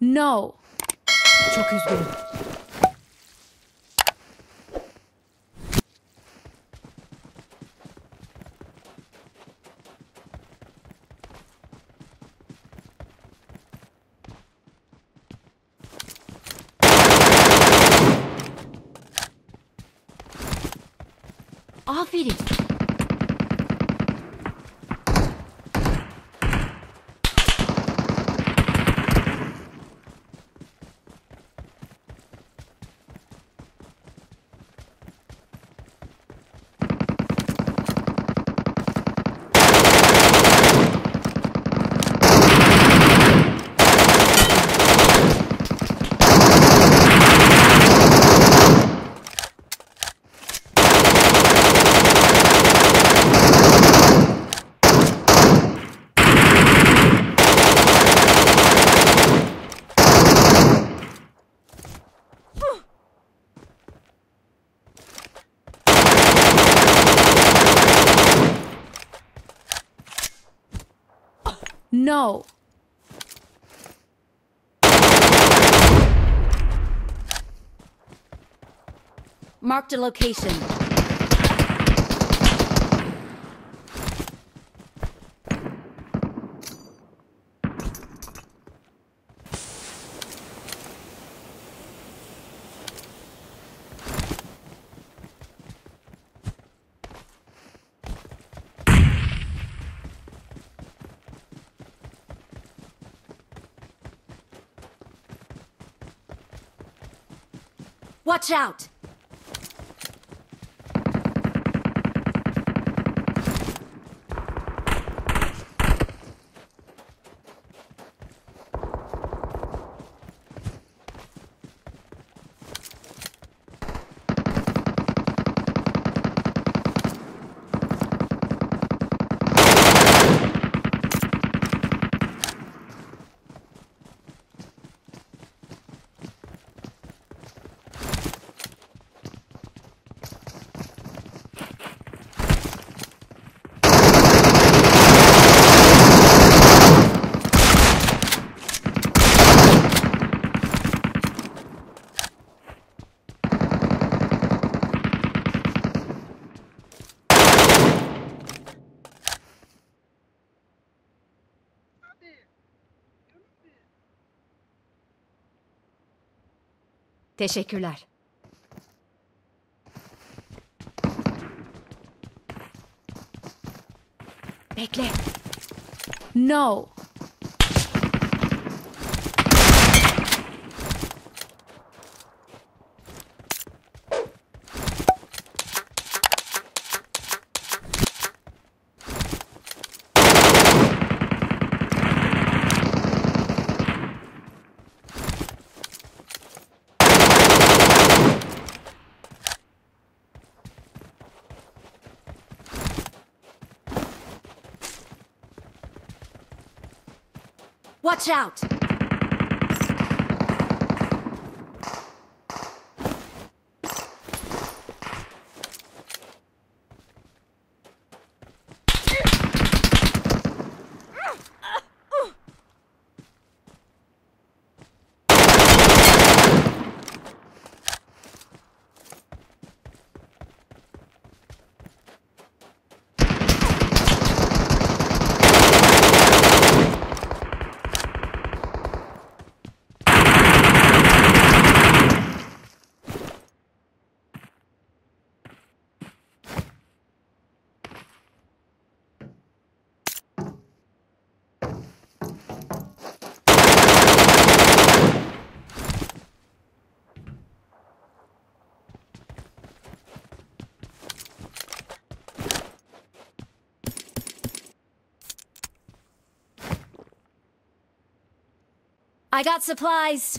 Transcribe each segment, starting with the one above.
No. Çok üzgünüm. Aferin. No. Marked a location. Watch out! Teşekkürler. Bekle. No. Watch out! I got supplies.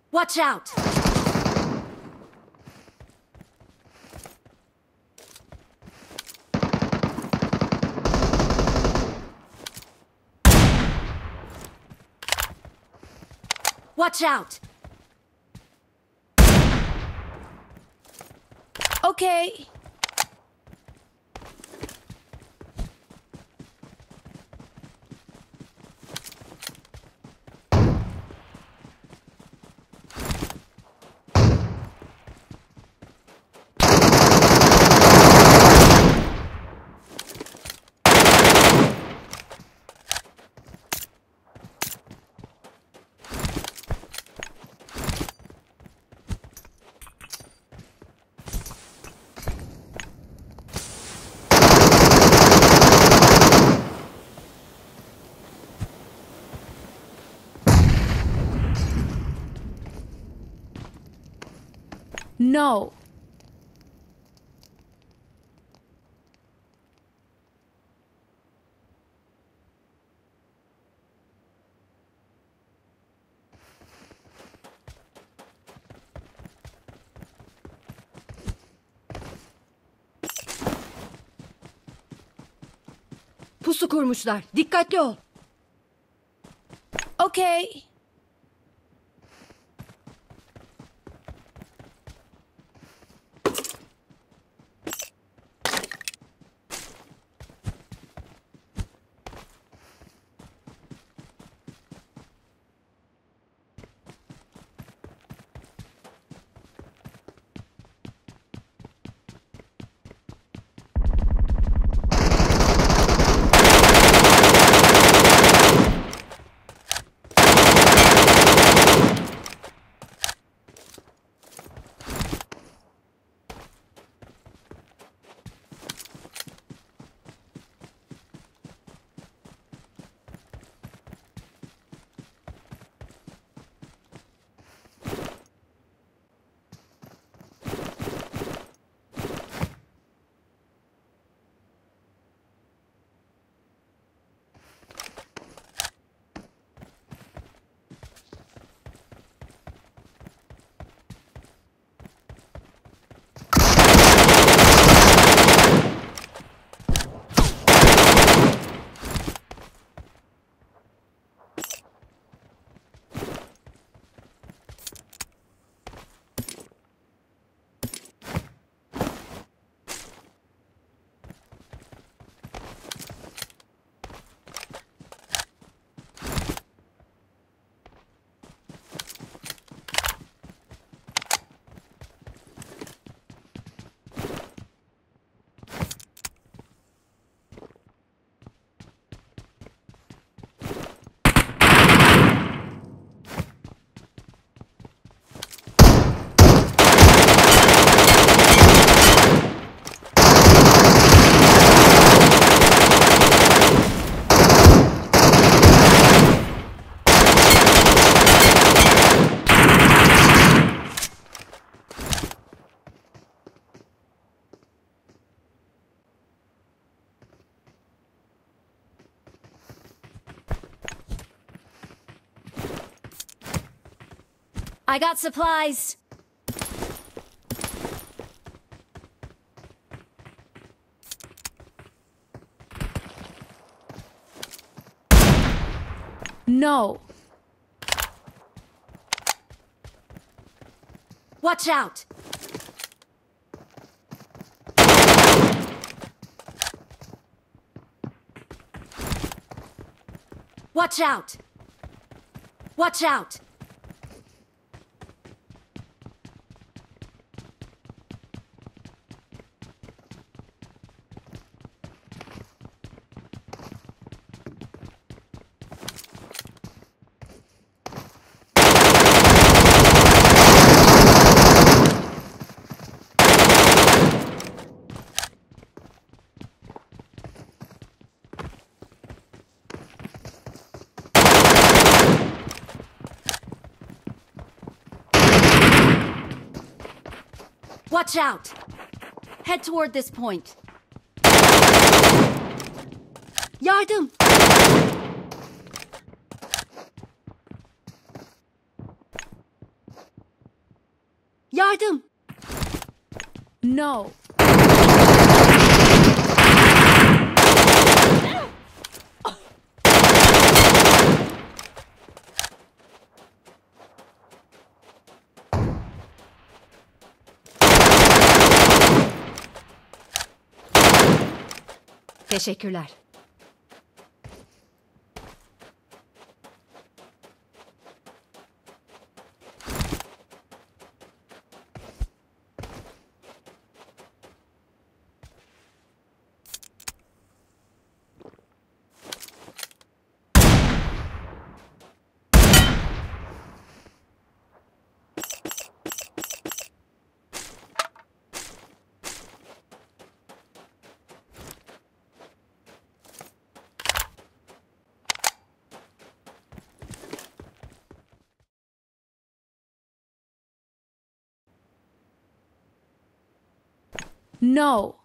Watch out! Watch out! Okay. No. Pusu kurmuşlar. Dikkatli ol. Okay. I got supplies. No. Watch out! Watch out! Watch out! Watch out! Head toward this point. Yardım. Yardım. No. Teşekkürler. No.